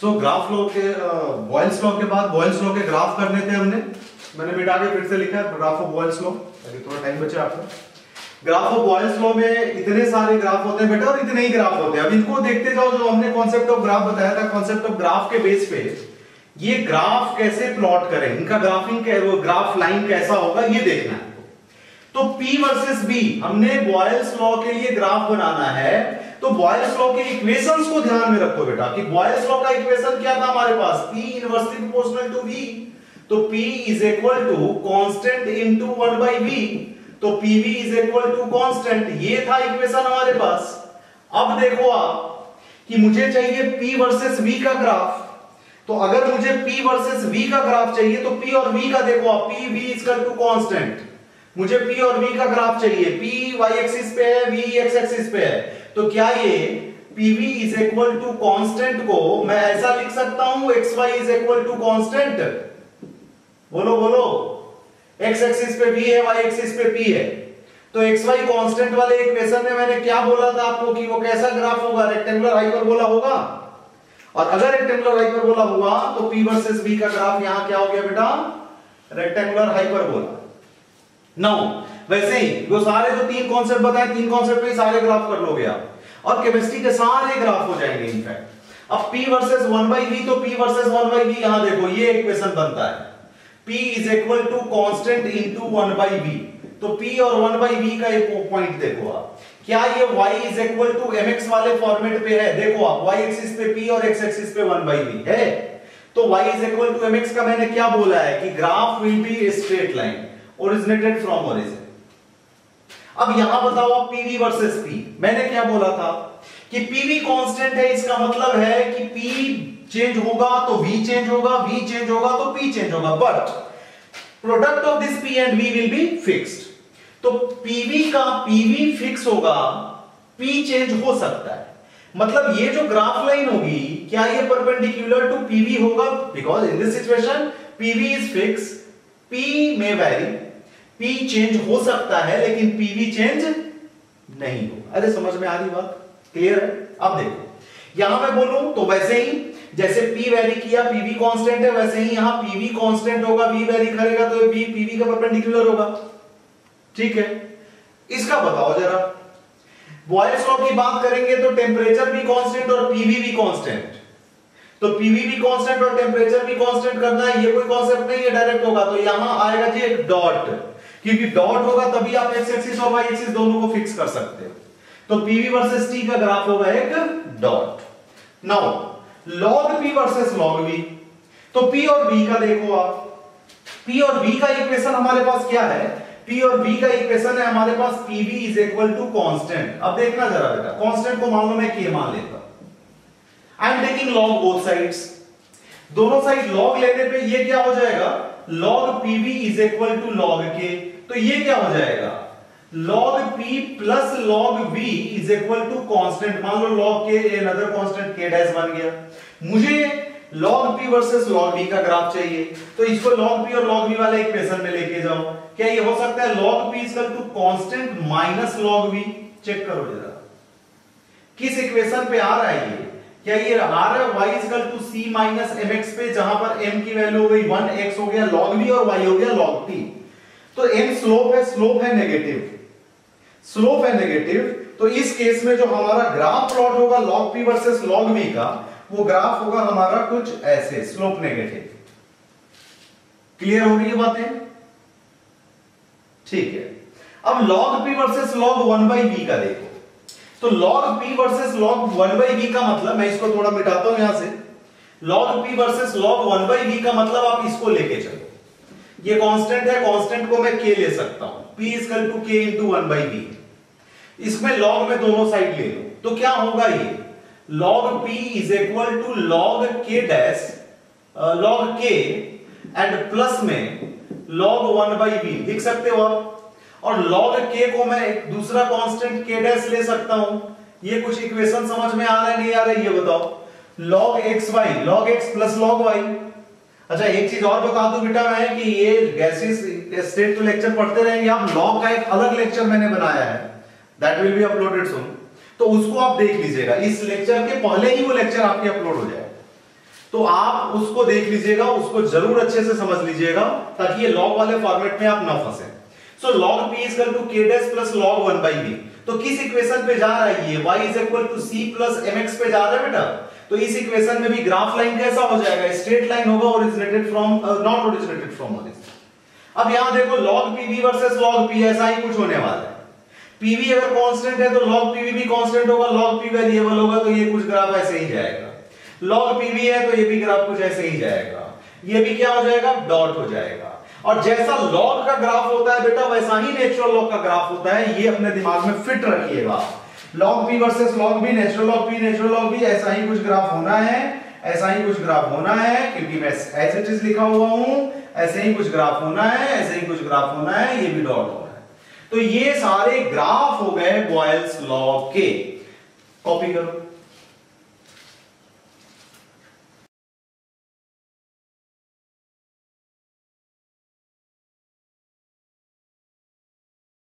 सो graph लो के boils law के बाद बॉयल्स लॉ के ग्राफ करने थे हमने। मैंने मिटा के फिर से लिखा है ग्राफ ऑफ़ बॉयल्स लॉ ताकि थोड़ा टाइम बचे आपको। ग्राफ ऑफ़ बॉयल्स लॉ में इतने सारे ग्राफ होते हैं बेटा, और इतने ही ग्राफ होते हैं। अब इनको देखते जाओ, जो हमने कॉन्सेप्ट ऑफ़ ग्राफ बताया था कॉन्सेप्ट ऑफ़ ग्राफ के बेस पे, ये ग्राफ कैसे प्लॉट करें? इनका ग्राफिंग वो ग्राफ लाइन कैसा होगा, ये देखना है। तो P वर्सेस B, हमने बॉयल्स लॉ के लिए ग्राफ बनाना है। तो बॉयल्स लॉ के इक्वेशंस को ध्यान में रखो बेटा, कि बॉयल्स लॉ का इक्वेशन क्या था हमारे पास? P inversely proportional to V तो P is equal to constant into 1 by V तो PV is equal to constant ये था इक्वेशन हमारे पास। अब देखो आप, कि मुझे चाहिए P वर्सेस V का ग्राफ तो अगर मुझे P वर्सेस V का ग्राफ चाहिए तो P और V का देखो आप। P V equal to constant मुझे P और V का ग्राफ चाहिए। P y एक्सिस पे है, V x एक्सिस पे है। तो क्या ये PV is equal to constant को मैं ऐसा लिख सकता हूँ X Y is equal to constant बोलो बोलो। X एक्सिस पे V है, y एक्सिस पे P है। तो xy कांस्टेंट वाले इक्वेशन में मैंने क्या बोला था आपको कि वो कैसा ग्राफ होगा? रेक्टेंगुलर हाइपरबोला होगा? और अगर रेक्टेंगुलर हाइपरबोला हुआ तो P वर्सेस V का ग्राफ यहाँ क्या हो गया बेटा? रेक्टेंगुलर हाइपरबोला नौ वैसे ही, वो सारे जो तीन कॉन्सेप्ट बताए, तीन कॉन्सेप्ट सारे ग्राफ कर लोगे आप। और केमिस्ट्री के सारे ग्राफ हो जाएँगे इनफैक्ट अब P वर्सेस 1 बाई वी तो P वर्सेस 1 बाई वी यहाँ देखो, ये इक्वेशन बनता है। P is equal to constant into 1 by V तो P और 1 बाई वी का एक पॉइंट देखो आप। क्या ये y is equal to mx वाले फॉर्मेट पे है? देखो आप, y एक्सिस पे P और x एक्सिस पे 1 बाई वी है। तो y is equal to mx का मैंने क्या बोला है कि graph will be straight line originated from origin अब यहाँ बताओ आप पीवी वर्सेस पी मैंने क्या बोला था? कि पीवी कांस्टेंट है, इसका मतलब है कि पी चेंज होगा तो वी चेंज होगा वी चेंज होगा तो पी चेंज होगा. But product of this P and V will be fixed तो पीवी का पीवी फिक्स होगा पी चेंज हो सकता है. मतलब ये जो ग्राफ लाइन होगी, क्या ये परपेंडिकुलर टू पीवी होगा? Because in this situation PV is fix P में वैरी पी चेंज हो सकता है, लेकिन पीवी चेंज नहीं हो अरे, समझ में आ रही बात? क्लियर है? अब देखो। यहाँ मैं बोलूँ तो वैसे ही, जैसे P वेरी किया PV कांस्टेंट है, वैसे ही यहाँ PV कांस्टेंट होगा, V वेरी करेगा तो V PV का परपेंडिकुलर होगा। ठीक है? इसका बताओ जरा। बॉयल्स लॉ की बात करेंगे तो टेम्परेचर भी कांस्टेंट और पीवी भी कांस्टेंट तो पीवी भी कांस्टेंट और टेम्परेचर भी कांस्टेंट करना है ये कोई कॉन्सेप्ट नहीं है डायरेक्ट होगा। तो यहाँ आएगा जी एक डॉट क्योंकि डॉट होगा तभी आप एक्स एक्सिस और वाई एक्सिस दोनों को फिक्स कर सकते हो। तो पीवी वर्सेस टी का ग्राफ होगा एक dot now log P versus log V तो पी और वी का देखो आप। पी और वी का इक्वेशन हमारे पास क्या है? पी और वी का इक्वेशन है हमारे पास PV is equal to constant अब देखना जरा बेटा कांस्टेंट को मान लो मैं के मान लेता I am taking log both sides दोनों साइड लॉग लेने पे ये क्या हो जाएगा? Log PV is equal to log K तो ये क्या हो जाएगा? log p plus log v is equal to constant मान लो log k another constant k dash बन गया। मुझे log p versus log v का ग्राफ चाहिए। तो इसको log p और log v वाले इक्वेशन में लेके जाओ। क्या ये हो सकता है? log p equal to constant minus log v check करो जरा। किस इक्वेशन पे आ रहा है ये? क्या ये आ रहा है? y equal to c minus mx पे, जहाँ पर m की वैल्यू हो गई 1 x हो गया log v और y हो गया log t तो m स्लोप है स्लोप है नेगेटिव स्लोप है नेगेटिव तो इस केस में जो हमारा ग्राफ प्लॉट होगा log P versus log v का, वो ग्राफ होगा हमारा कुछ ऐसे स्लोप नेगेटिव क्लियर हो रही है बातें? ठीक है. अब log P versus log 1 by v का देखो. तो log p versus log 1 by v का मतलब मैं इसको थोड़ा मिटाता हूँ यहाँ से. Log P versus log 1 by v का मतलब आप इसको लेके चलो. ये कांस्टेंट है कांस्टेंट को मैं k ले सकता हूँ। P equal to k into one by V इसमें log में दोनों साइड ले लो। तो क्या होगा ये? Log p is equal to log k dash log k and plus में log वन बाई बी लिख सकते हो आप? और log k को मैं एक दूसरा कांस्टेंट k डैश ले सकता हूँ। ये कुछ इक्वेशन समझ में आ रहा है, नहीं आ रहा है, ये बताओ। Log x y, log x plus log y अच्छा एक चीज़ और बता दूँ, बेटा मैं, कि ये गैसेस स्टेट तो लेक्चर पढ़ते रहेंगे आप लॉग का एक अलग लेक्चर मैंने बनाया है। That will be uploaded soon तो उसको आप देख लीजिएगा। इस लेक्चर के पहले ही वो लेक्चर आपके अपलोड हो जाए। तो आप उसको देख लीजिएगा, उसको ज़रूर अच्छे से समझ लीजिएगा, ताकि ये लॉग वाले फॉर्मेट में आप ना फंसे। So log P is to K dash plus log one by B तो किस इक्वेशन पे जा रहा है ये? Y is equal to C plus M X पे जा रहा है, बेटा। तो इस इक्वेशन में भी ग्राफ लाइन कैसा हो जाएगा? स्ट्रेट लाइन होगा originated from not originated from origin अब यहाँ देखो, log pv versus log p ऐसा ही कुछ होने वाला है। Pv अगर कांस्टेंट है तो log pv भी कांस्टेंट होगा, log p वेरिएबल होगा तो ये कुछ ग्राफ ऐसे ही जाएगा। Log pv है तो ये भी ग्राफ कुछ ऐसे ही जाएगा। ये भी क्या हो जाएगा? डॉट हो जाएगा। और जैसा लॉग का ग्राफ होता है बेटा, वैसा ही नेचुरल लॉग का ग्राफ होता है। ये अपने दिमाग में फिट रखिएगा। Log P versus log B natural log P natural log B ऐसा ही कुछ ग्राफ होना है, ऐसा ही कुछ ग्राफ होना है, क्योंकि मैं ऐसे चीज़ लिखा हुआ हूँ, ऐसे ही कुछ ग्राफ होना है, ऐसे ही कुछ ग्राफ होना है, ये भी डॉट होना है। तो ये सारे ग्राफ हो गए बॉयल्स लॉ के कॉपी करो।